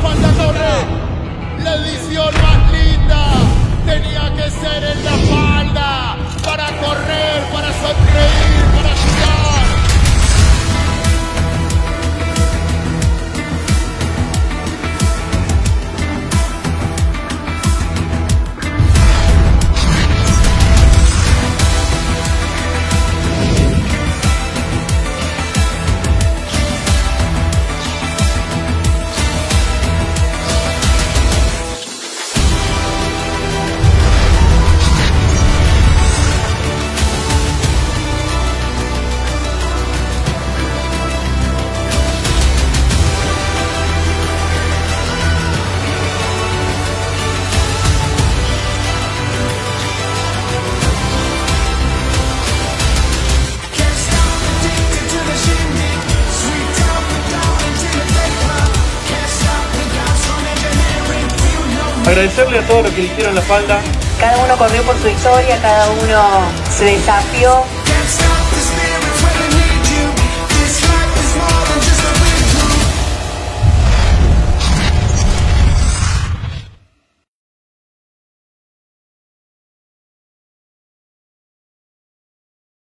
falda corre. Agradecerle a todos los que hicieron la falda. Cada uno corrió por su historia, cada uno se desafió.